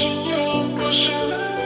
是我不想